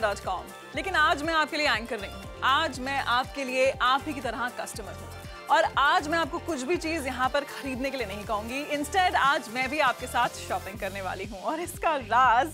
Com लेकिन आज मैं आपके लिए एंकर नहीं हूँ। आज मैं आपके लिए आप ही की तरह कस्टमर हूँ। और आज मैं आपको कुछ भी चीज़ यहाँ पर खरीदने के लिए नहीं कहूँगी। इंस्टेड आज मैं भी आपके साथ शॉपिंग करने वाली हूँ। और इसका राज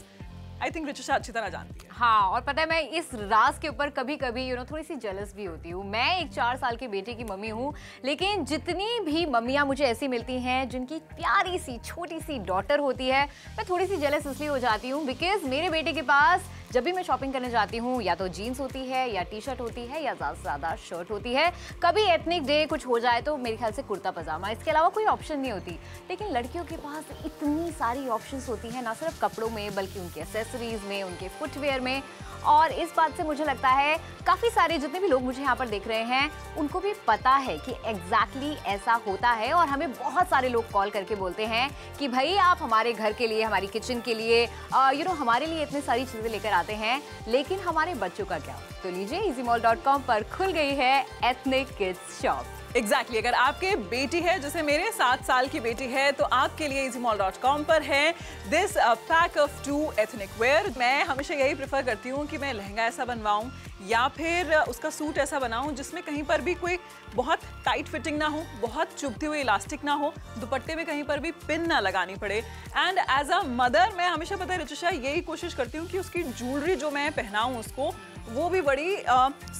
आई थिंक रिचुषा अच्छी तरह जानती है। हाँ और पता है मैं इस राज के ऊपर कभी कभी यू नो थोड़ी सी जलस भी होती हूँ। मैं एक चार साल के बेटे की मम्मी हूँ, लेकिन जितनी भी मम्मियाँ मुझे ऐसी मिलती हैं, जिनकी प्यारी सी छोटी सी डॉटर होती है, मैं थोड़ी सी जलस इसलिए हो जाती हूँ बिकॉज़ मेरे बेटे के पास जब भी मैं शॉपिंग करने जाती हूँ, या तो जीन्स होती है, या टी शर्ट होती है, या ज़्यादा से ज़्यादा शर्ट होती है, कभी एथनिक डे कुछ हो जाए तो मेरे ख्याल से कुर्ता पजामा इसके अलावा कोई ऑप्शन नहीं होती। लेकिन लड़कियों के पास इतनी सारी ऑप्शंस होती हैं, ना सिर्फ़ कपड़ों में, बल्कि उनके एसेसरीज में, उनके फुटवेयर में। और इस बात से मुझे लगता है, काफ़ी सारे जितने भी लोग मुझे यहाँ पर देख रहे हैं, उनको भी पता है कि एग्जैक्टली exactly ऐसा होता है और हमें बहुत सारे लोग कॉल करके बोलते हैं कि भाई, आप हमारे घर के लिए, हमारी किचन के लिए यू नो हमारे लिए इतनी सारी चीज़ें लेकर आते हैं, लेकिन हमारे बच्चों का क्या? तो लीजिए इजी पर खुल गई है ethnic kids shop exactly exactly, अगर आपके बेटी है जैसे मेरे सात साल की बेटी है तो आपके लिए इजीमॉल डॉट कॉम पर है this pack of two ethnic wear मैं हमेशा यही प्रेफर करती हूँ कि मैं लहंगा ऐसा बनवाऊँ या फिर उसका सूट ऐसा बनाऊँ जिसमें कहीं पर भी कोई बहुत टाइट फिटिंग ना हो बहुत चुभती हुई इलास्टिक ना हो दुपट्टे में कहीं पर भी पिन ना लगानी पड़े। एंड एज अ मदर मैं हमेशा पता है यही कोशिश करती हूँ कि उसकी ज्वेलरी जो मैं पहनाऊँ उसको वो भी बड़ी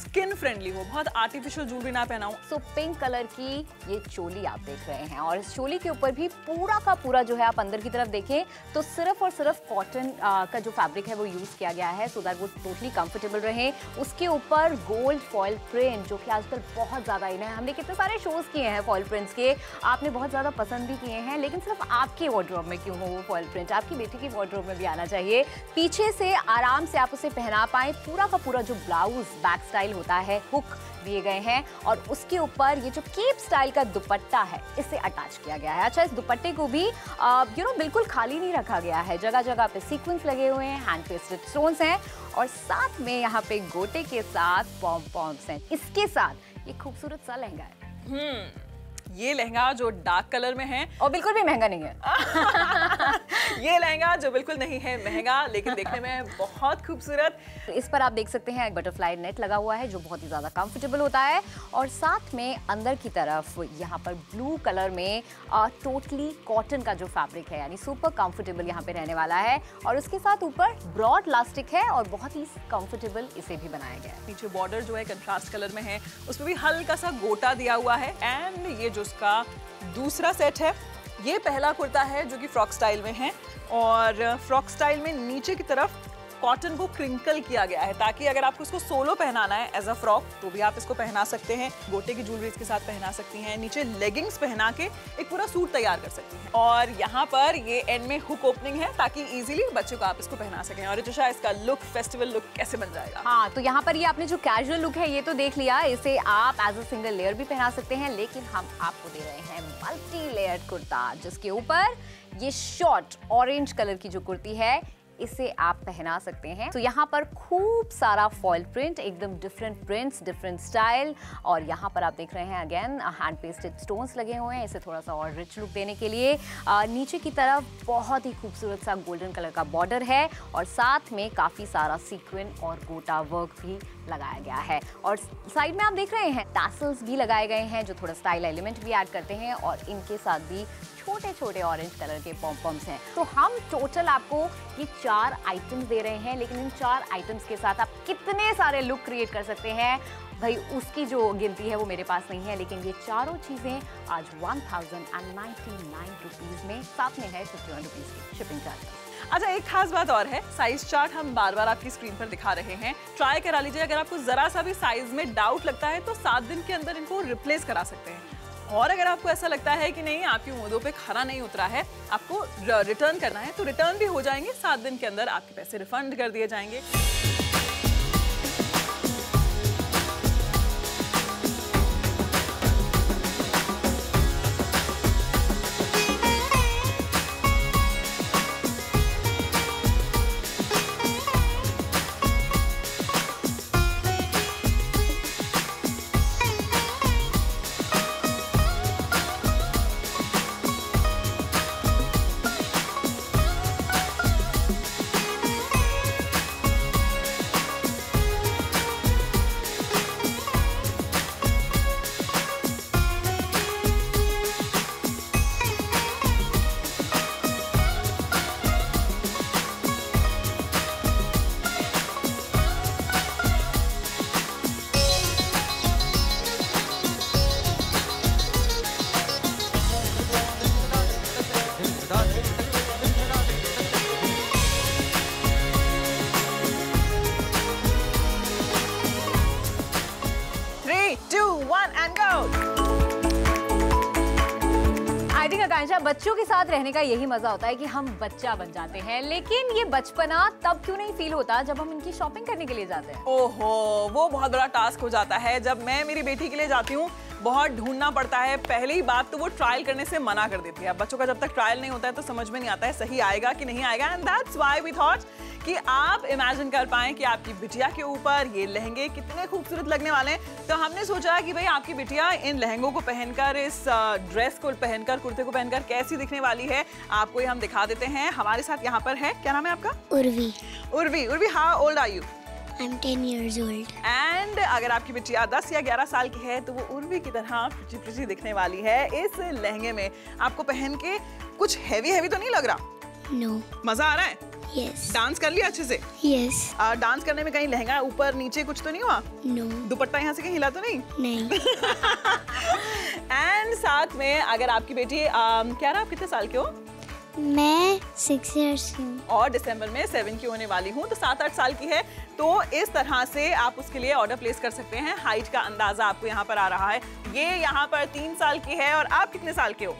स्किन फ्रेंडली हो। बहुत आर्टिफिशियल ज्वेलरी ना पहनाऊं। सो पिंक कलर की ये चोली आप देख रहे हैं और इस चोली के ऊपर भी पूरा का पूरा जो है आप अंदर की तरफ़ देखें तो सिर्फ़ और सिर्फ़ कॉटन का जो फैब्रिक है वो यूज़ किया गया है सो दैट वो टोटली कंफर्टेबल रहे। उसके ऊपर गोल्ड फॉयल प्रिंट जो कि आजकल बहुत ज़्यादा इन है। हमने कितने सारे शोज़ किए हैं फॉयल प्रिंट्स के। आपने बहुत ज़्यादा पसंद भी किए हैं, लेकिन सिर्फ़ आपके वार्ड्रॉप में क्यों हो वो फॉयल प्रिंट आपकी बेटी की वार्ड्रॉप में भी आना चाहिए। पीछे से आराम से आप उसे पहना पाए। पूरा का पूरा जो ब्लाउज बैक स्टाइल होता है, हुक दिए गए हैं और उसके ऊपर ये जो केप स्टाइल का दुपट्टा है, इसे अटैच किया गया है। अच्छा इस दुपट्टे को भी यू नो बिल्कुल खाली नहीं रखा गया है। जगह जगह पे सीक्वेंस लगे हुए हैं हैंड पेस्टेड स्टोन्स हैं और साथ में यहाँ पे गोटे के साथ पॉम पॉम्स हैं। इसके साथ ये खूबसूरत सा लहंगा है। हम्म। ये लहंगा जो डार्क कलर में है। और बिल्कुल भी महँगा नहीं है। ये लहंगा जो बिल्कुल नहीं है महँगा लेकिन देखने में बहुत खूबसूरत। तो इस पर आप देख सकते हैं बटरफ्लाई नेट लगा हुआ है जो बहुत ही ज़्यादा कंफर्टेबल होता है। और साथ में अंदर की तरफ़ यहाँ पर ब्लू कलर में टोटली कॉटन का जो फैब्रिक है यानी सुपर कंफर्टेबल यहाँ पे रहने वाला है। और उसके साथ ऊपर ब्रॉड लास्टिक है और बहुत ही कंफर्टेबल इसे भी बनाया गया है। पीछे बॉर्डर जो है कंट्रास्ट कलर में है। उसमें भी हल्का सा गोटा दिया हुआ है। एंड ये जो उसका दूसरा सेट है। ये पहला कुर्ता है जो कि फ्रॉक स्टाइल में है और फ्रॉक स्टाइल में नीचे की तरफ़ कॉटन को क्रिंकल किया गया है ताकि अगर आपको इसको सोलो पहनाना है एज अ फ्रॉक तो भी आप इसको पहना सकते हैं। गोटे की ज्वेलरी के साथ पहना सकती हैं, नीचे लेगिंग्स पहना के एक पूरा सूट तैयार कर सकती हैं। और यहाँ पर ये एंड में हुक ओपनिंग है ताकि इजीली बच्चों को आप इसको पहना सकें। और जोशा इसका लुक फेस्टिवल लुक कैसे बन जाएगा? हाँ तो यहाँ पर ये आपने जो कैजुअल लुक है, ये तो देख लिया। इसे आप एज अ सिंगल लेयर भी पहना सकते हैं, लेकिन हम आपको दे रहे हैं मल्टी लेयर कुर्ता, जिसके ऊपर ये शॉर्ट ऑरेंज कलर की जो कुर्ती है इसे आप पहना सकते हैं। तो यहाँ पर खूब सारा फॉल प्रिंट एकदम डिफरेंट प्रिंट्स डिफरेंट स्टाइल और यहाँ पर आप देख रहे हैं अगेन हैंड पेस्टेड स्टोन्स लगे हुए हैं। इसे थोड़ा सा और रिच लुक देने के लिए नीचे की तरफ़ बहुत ही खूबसूरत सा गोल्डन कलर का बॉर्डर है और साथ में काफ़ी सारा सीक्वेंट और गोटा वर्क भी लगाया गया है। और साइड में आप देख रहे हैं टैसल्स भी लगाए गए हैं जो थोड़ा स्टाइल एलिमेंट भी ऐड करते हैं और इनके साथ भी छोटे छोटे ऑरेंज कलर के पॉम्पम्स हैं। तो हम टोटल आपको ये चार आइटम्स दे रहे हैं, लेकिन इन चार आइटम्स के साथ आप कितने सारे लुक क्रिएट कर सकते हैं? भाई, उसकी जो गिनती है वो मेरे पास नहीं है, लेकिन ये चारों चीज़ें आज one thousand and ninety nine rupees में, साथ में है फिफ्टी वन रुपीज़ की शिपिंग चार्ज अच्छा एक खास बात और है साइज़ चार्ट हम बार बार आपकी स्क्रीन पर दिखा रहे हैं। ट्राई करा लीजिए, अगर आपको जरा सा भी साइज़ में डाउट लगता है तो सात दिन के अंदर इनको रिप्लेस करा सकते हैं। और अगर आपको ऐसा लगता है कि नहीं, आपकी उम्मीदों पे खरा नहीं उतरा है, आपको रिटर्न करना है तो रिटर्न भी हो जाएँगे, सात दिन के अंदर आपके पैसे रिफंड कर दिए जाएँगे। थिंक आकांक्षा, बच्चों के साथ रहने का यही मज़ा होता है कि हम बच्चा बन जाते हैं। लेकिन ये बचपना तब क्यों नहीं फील होता जब हम इनकी शॉपिंग करने के लिए जाते हैं? ओहो, वो बहुत बड़ा टास्क हो जाता है जब मैं मेरी बेटी के लिए जाती हूँ। बहुत ढूंढना पड़ता है। पहली बात तो वो ट्रायल करने से मना कर देती है। बच्चों का जब तक ट्रायल नहीं होता है तो समझ में नहीं आता है सही आएगा कि नहीं आएगा। And that's why we thought कि आप इमेजिन कर पाए कि आपकी बिटिया के ऊपर ये लहंगे कितने खूबसूरत लगने वाले हैं। तो हमने सोचा कि भाई आपकी बिटिया इन लहंगों को पहनकर इस ड्रेस को पहनकर कुर्ते को पहनकर कैसी दिखने वाली है आपको ये हम दिखा देते हैं। हमारे साथ यहाँ पर है। क्या नाम है आपका? Urvi. Urvi. Urvi how old are you I'm 10 years old. And अगर आपकी बिटिया 10 या 11 साल की है तो वो उर्वी की तरह प्रिटी प्रिटी दिखने वाली है इस लहंगे में आपको पहन के कुछ हैवी हैवी तो नहीं लग रहा नो No. मज़ा आ रहा है Yes. डांस कर लिया अच्छे से Yes. आ, डांस करने में कहीं लहंगा ऊपर नीचे कुछ तो नहीं हुआ No. दुपट्टा यहाँ से कहीं हिला तो नहीं नहीं एंड साथ में अगर आपकी बेटी आम, क्या रहा आप कितने साल के हो मैं सिक्स इयर्स की हूँ। और दिसंबर में सेवन की होने वाली हूँ तो सात आठ साल की है। तो इस तरह से आप उसके लिए ऑर्डर प्लेस कर सकते हैं। हाइट का अंदाज़ा आपको यहाँ पर आ रहा है। ये यहाँ पर तीन साल की है और आप कितने साल के हो?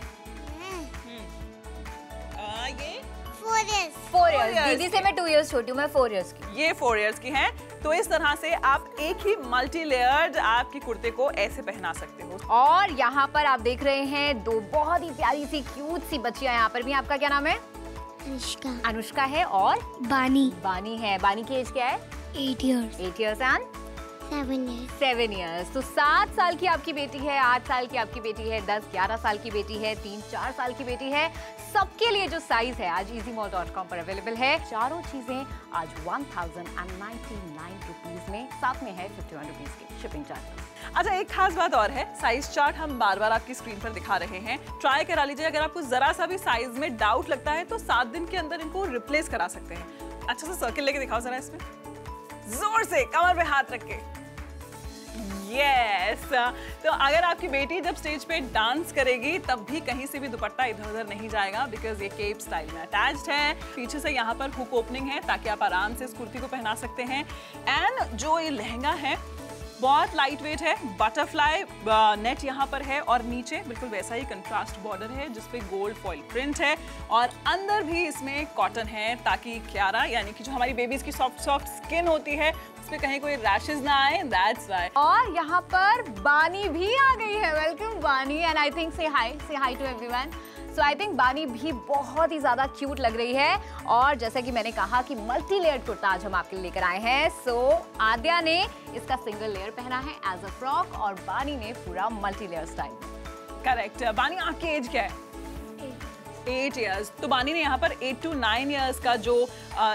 आ, ये? फोर इयर्स फोर इयर्स दीदी से मैं टू इयर्स छोटी हूँ मैं फोर इयर्स की ये फोर इयर्स की हैं। तो इस तरह से आप एक ही मल्टी लेयर्ड आपके कुर्ते को ऐसे पहना सकते हो। और यहाँ पर आप देख रहे हैं दो बहुत ही प्यारी सी क्यूट सी बच्चियाँ यहाँ पर भी। आपका क्या नाम है? अनुष्का। अनुष्का है और बानी। बानी है। बानी की एज क्या है? Eight years eight years and seven years seven years तो सात साल की आपकी बेटी है आठ साल की आपकी बेटी है दस ग्यारह साल की बेटी है तीन चार साल की बेटी है। सबके लिए जो साइज़ है आज easymall.com पर अवेलेबल है। चारों चीज़ें आज one thousand and ninety nine rupees में। साथ में है फिफ्टी वन रुपीज़ के शिपिंग चार्जेस अच्छा एक खास बात और है साइज़ चार्ट हम बार बार आपकी स्क्रीन पर दिखा रहे हैं। ट्राई करा लीजिए अगर आपको जरा सा भी साइज़ में डाउट लगता है तो सात दिन के अंदर इनको रिप्लेस करा सकते हैं। अच्छा सा सर्किल लेके दिखाओ जरा इसमें। ज़ोर से कमर पे हाथ रख के। यस तो अगर आपकी बेटी जब स्टेज पे डांस करेगी, तब भी कहीं से भी दुपट्टा इधर उधर नहीं जाएगा बिकॉज़ ये केप स्टाइल में अटैच्ड है। पीछे से यहाँ पर हुक ओपनिंग है ताकि आप आराम से इस कुर्ती को पहना सकते हैं। एंड जो ये लहंगा है बहुत लाइट वेट है बटरफ्लाई नेट यहाँ पर है और नीचे बिल्कुल वैसा ही कंट्रास्ट बॉर्डर है जिसपे गोल्ड फॉइल प्रिंट है और अंदर भी इसमें कॉटन है ताकि क्यारा, यानी कि जो हमारी बेबीज की सॉफ्ट सॉफ्ट स्किन होती है, उस पर कहीं कोई रैशेज ना आए दैट्स वाई और यहाँ पर बानी भी आ गई है। Welcome Bani and I think say hi say hi to everyone so I think Bani भी बहुत ही ज़्यादा क्यूट लग रही है। और जैसा कि मैंने कहा कि मल्टी लेयर्ड कुर्ता आज हम आपके लिए लेकर आए हैं। सो so, आद्या ने इसका सिंगल लेयर पहना है एज अ फ्रॉक और बानी ने पूरा मल्टी लेयर स्टाइल करेक्ट बानी आपकी एज क्या है? एट ईयर्स तो बानी ने यहाँ पर एट टू नाइन इयर्स का जो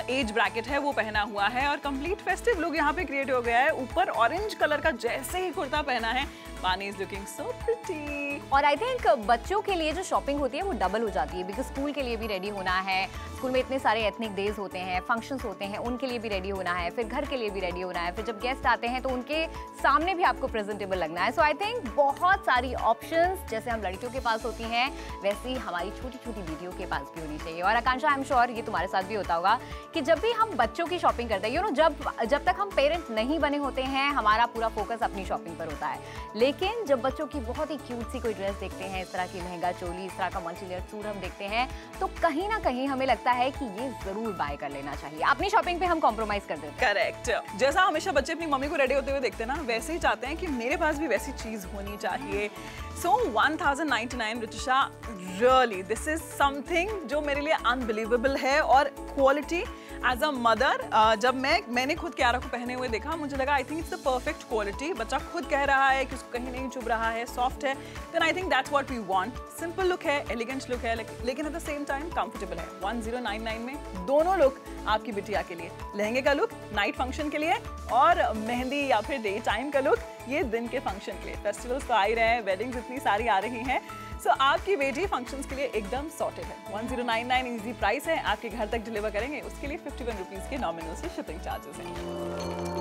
एज ब्रैकेट है वो पहना हुआ है। और कंप्लीट फेस्टिव लुक यहाँ पे क्रिएट हो गया है। ऊपर ऑरेंज कलर का जैसे ही कुर्ता पहना है बानी इज़ लुकिंग सो प्रिटी और आई थिंक बच्चों के लिए जो शॉपिंग होती है, वो डबल हो जाती है बिकॉज़ स्कूल के लिए भी रेडी होना है। स्कूल में इतने सारे एथनिक डेज़ होते हैं फ़ंक्शंस होते हैं, उनके लिए भी रेडी होना है, फिर घर के लिए भी रेडी होना है, फिर जब गेस्ट आते हैं तो उनके सामने भी आपको प्रेजेंटेबल लगना है। सो आई थिंक बहुत सारी ऑप्शंस जैसे हम लड़कियों के पास होती हैं, वैसे हमारी छोटी छोटी वीडियो के पास भी होनी चाहिए। और आकांक्षा आई एम श्योर ये तुम्हारे साथ भी होता होगा कि जब भी हम बच्चों की शॉपिंग करते हैं यू नो जब जब तक हम पेरेंट्स नहीं बने होते हैं, हमारा पूरा फोकस अपनी शॉपिंग पर होता है। लेकिन जब बच्चों की बहुत ही क्यूट सी कोई ड्रेस देखते हैं, इस तरह की लहंगा चोली, इस तरह का मल्टी सूट हम देखते हैं तो कहीं ना कहीं हमें लगता है कि ये ज़रूर बाय कर लेना चाहिए। अपनी शॉपिंग पे हम कॉम्प्रोमाइज कर देते हैं। करेक्ट जैसा हमेशा बच्चे अपनी मम्मी को रेडी होते हुए देखते हैं ना, वैसे ही चाहते हैं कि मेरे पास भी वैसी चीज़ होनी चाहिए। So one thousand ninety nine Ritisha really this is something जो मेरे लिए अनबिलीवेबल है और क्वालिटी एज अ मदर जब मैं, मैंने खुद क्यारा को पहने हुए देखा, मुझे लगा I think it's the perfect quality बच्चा खुद कह रहा है कि उसको कहीं नहीं चुभ रहा है सॉफ्ट है। Then I think that's what we want simple look है एलिगेंट लुक है लेकिन at the same time comfortable है। 1099 में दोनों लुक आपकी बिटिया के लिए। लहंगे का लुक नाइट फ़ंक्शन के लिए, और मेहंदी या फिर डे टाइम का लुक ये दिन के फ़ंक्शन के लिए। फेस्टिवल्स तो आ ही रहे हैं वेडिंग्स इतनी सारी आ रही हैं। सो आपकी बेटी फ़ंक्शंस के लिए एकदम सॉर्टेड है। 1099 इजी प्राइस है। आपके घर तक डिलीवर करेंगे। उसके लिए 51 वन रुपीज़ के नॉमिनल से शिपिंग चार्जेस हैं।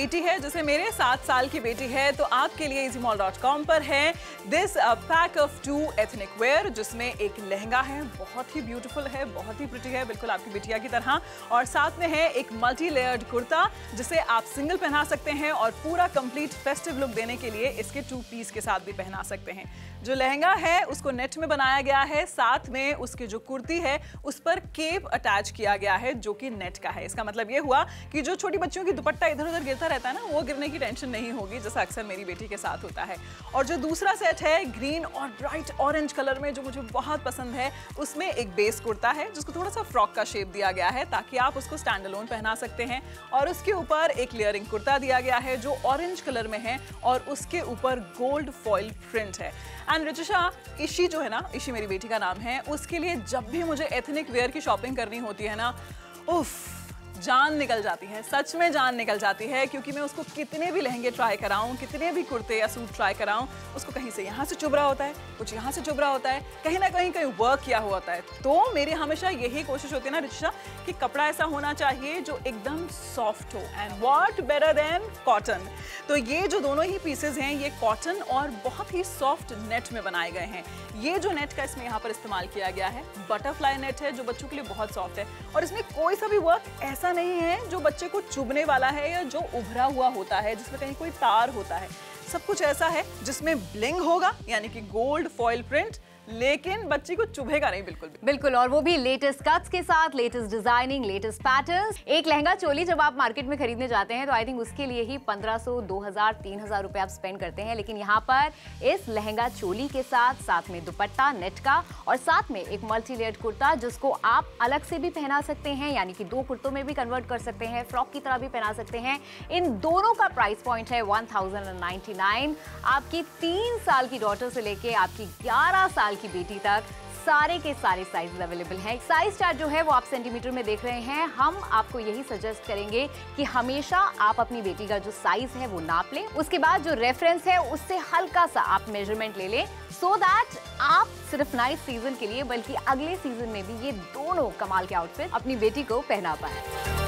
बेटी है, जैसे मेरे सात साल की बेटी है तो आपके लिए easymall.com पर है। This pack of two ethnic wear जिसमें एक लहंगा है, बहुत ही ब्यूटीफुल है, बहुत ही प्रिटी है, बिल्कुल आपकी बिटिया की तरह। और साथ में है एक मल्टी लेयर्ड कुर्ता, जिसे आप सिंगल पहना सकते हैं और पूरा कंप्लीट फेस्टिव लुक देने के लिए इसके टू पीस के साथ भी पहना सकते हैं। जो लहंगा है, उसको नेट में बनाया गया है, साथ में उसकी जो कुर्ती है, उस पर केप अटैच किया गया है, जो कि नेट का है। इसका मतलब ये हुआ कि जो छोटी बच्चियों की दुपट्टा इधर उधर गिरता रहता है ना, वो गिरने की टेंशन नहीं होगी, जैसा अक्सर मेरी बेटी के साथ होता है। और जो दूसरा सेट है ग्रीन और ब्राइट ऑरेंज कलर में जो मुझे बहुत पसंद है, उसमें एक बेस कुर्ता है, जिसको थोड़ा सा फ्रॉक का शेप दिया गया है, ताकि आप उसको स्टैंड अलोन पहना सकते हैं। और उसके ऊपर एक लेयरिंग कुर्ता दिया गया है, जो ऑरेंज कलर में है, और उसके ऊपर गोल्ड फॉइल प्रिंट है। एंड रिचिशा ईशी जो है ना ईशी मेरी बेटी का नाम है, उसके लिए जब भी मुझे एथनिक वेयर की शॉपिंग करनी होती है ना, उफ! जान निकल जाती है, सच में जान निकल जाती है, क्योंकि मैं उसको कितने भी लहंगे ट्राई कराऊं, कितने भी कुर्ते या सूट ट्राई कराऊं, उसको कहीं से यहाँ से चुभ रहा होता है, कुछ यहाँ से चुभ रहा होता है, कहीं ना कहीं कहीं वर्क किया हुआ होता है। तो मेरी हमेशा यही कोशिश होती है ना रिचा, कि कपड़ा ऐसा होना चाहिए जो एकदम सॉफ्ट हो and what better than cotton तो ये जो दोनों ही पीसेज हैं, ये कॉटन और बहुत ही सॉफ्ट नेट में बनाए गए हैं। ये जो नेट का इसमें यहाँ पर इस्तेमाल किया गया है बटरफ्लाई नेट है, जो बच्चों के लिए बहुत सॉफ्ट है, और इसमें कोई सा भी वर्क ऐसा नहीं है जो बच्चे को चुभने वाला है या जो उभरा हुआ होता है, जिसमें कहीं कोई तार होता है। सब कुछ ऐसा है जिसमें ब्लिंग होगा, यानी कि गोल्ड फॉइल प्रिंट लेकिन बच्ची को चुभेगा नहीं बिल्कुल भी। बिल्कुल, और वो भी लेटेस्ट कट्स के साथ लेटेस्ट डिज़ाइनिंग लेटेस्ट पैटर्न्स एक लहंगा चोली जब आप मार्केट में खरीदने जाते हैं तो आई थिंक उसके लिए ही 1500 2000 3000 रुपए आप स्पेंड करते हैं। लेकिन यहाँ पर इस लहंगा चोली के साथ साथ में दुपट्टा नेट का और साथ में एक मल्टी लेयर्ड कुर्ता, जिसको आप अलग से भी पहना सकते हैं, यानी कि दो कुर्तों में भी कन्वर्ट कर सकते हैं फ्रॉक की तरह भी पहना सकते हैं। इन दोनों का प्राइस पॉइंट है वन आपकी तीन साल की डॉटर से लेके आपकी ग्यारह साल की बेटी तक सारे के सारे साइज़ अवेलेबल हैं। साइज़ चार्ट जो है वो आप सेंटीमीटर में देख रहे हैं। हम आपको यही सजेस्ट करेंगे कि हमेशा आप अपनी बेटी का जो साइज़ है वो नाप लें। उसके बाद जो रेफरेंस है, उससे हल्का सा आप मेज़रमेंट ले लें। सो दैट आप सिर्फ़ नाइस सीज़न के लिए, बल्कि अगले सीज़न में भी ये दोनों कमाल के आउटफिट अपनी बेटी को पहना पाए।